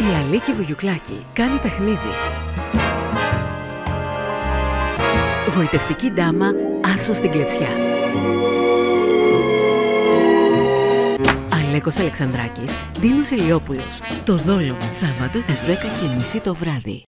Η Αλίκη Βουγιουκλάκη κάνει παιχνίδι. Γοητευτική ντάμα Άσο στην κλεψιά. Αλέκος Αλεξανδράκης, Δίνος Ηλιόπουλος. Το δόλο, Σάββατος στις 10.30 το βράδυ.